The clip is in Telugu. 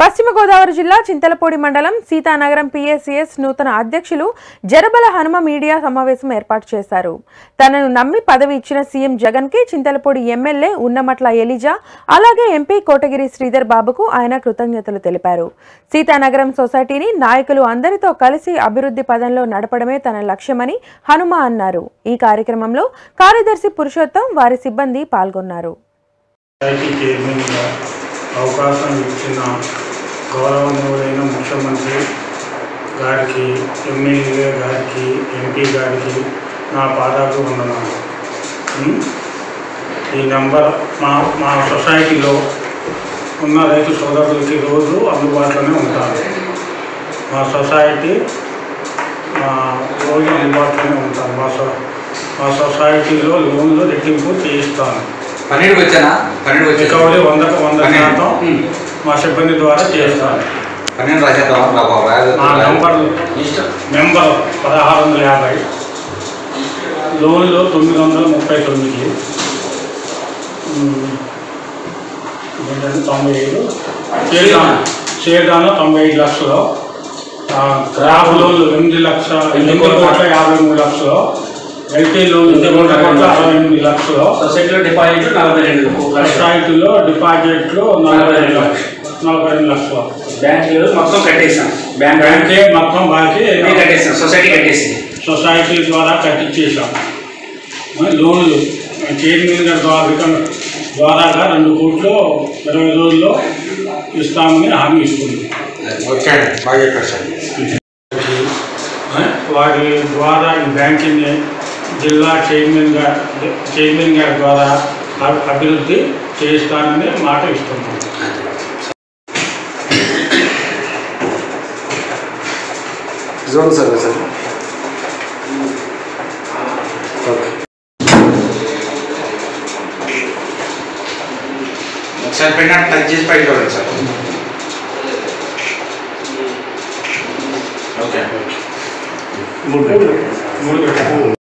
పశ్చిమ గోదావరి జిల్లా చింతలపూడి మండలం సీతానగరం పిఎస్సిఎస్ నూతన అధ్యక్షులు జరబల హనుమ మీడియా సమావేశం ఏర్పాటు చేశారు. తనను నమ్మి పదవి ఇచ్చిన సీఎం జగన్కి చింతలపూడి ఎమ్మెల్యే ఉన్నమట్ల ఎలిజా అలాగే ఎంపీ కోటగిరి శ్రీధర్ బాబుకు ఆయన కృతజ్ఞతలు తెలిపారు. సీతానగరం సొసైటీని నాయకులు అందరితో కలిసి అభివృద్ధి పదంలో నడపడమే తన లక్ష్యమని హనుమ అన్నారు. ఈ కార్యక్రమంలో కార్యదర్శి పురుషోత్తం వారి సిబ్బంది పాల్గొన్నారు. అవకాశం ఇచ్చిన గౌరవనీయులైన ముఖ్యమంత్రి గారికి ఎమ్మెల్యే గారికి ఎంపీ గారికి నా పాదాలు వందనాలు. ఉం? ఈ నంబర్ మా మా సొసైటీలో ఉన్న రైతు సోదరులకి రోజు అందుబాటులోనే ఉంటాను మా సొసైటీ మా రోజు అందుబాటులోనే ఉంటాను మా సొ మా సొసైటీలో లోన్లు రెట్టింపు చేయిస్తాను పన్నెండుకి వచ్చానా? పన్నెండు వచ్చి వందకు వంద శాతం. మా సిబ్బంది ద్వారా చేస్తాను పన్నెండు మెంబర్ పదహారు వందల యాభై. లోన్లు తొమ్మిది వందల ముప్పై తొమ్మిది. తొంభై ఐదు. షేర్దాను షేర్దాను తొంభై ఐదు లక్షలు. ఆ, క్రాప్ లోన్లు ఎనిమిది లక్షల ఎనిమిది కోట్ల యాభై మూడు లక్షలు. ఎల్టీ కోట్ల అరవై ఎనిమిది లక్షలు. సొసైటీలో డిపాజిట్ నలభై రెండు. సొసైటీలో డిపాజిట్లు నలభై రెండు లక్షలు. నలభై రెండు లక్షలు బ్యాంక్ మొత్తం కట్టేసాం బ్యాంక్ బ్యాంకే మొత్తం బాకీ కట్టేసాం సొసైటీ కట్టేసింది. సొసైటీ ద్వారా కట్టించేసాం లోన్లు చైర్మన్ గారి ద్వారా ద్వారాగా రెండు కోట్లు ఇరవై రోజుల్లో ఇస్తామని హామీ ఇస్తుంది వారి ద్వారా ఈ బ్యాంకింగ్ జిల్లా చైర్మన్ గారు చైర్మన్ గారి ద్వారా అభివృద్ధి చేస్తానని మాట ఇస్తున్నాను जोन सर्विस सर पेना टचेस पाहिजे होतं सर ओके मूळ मूळ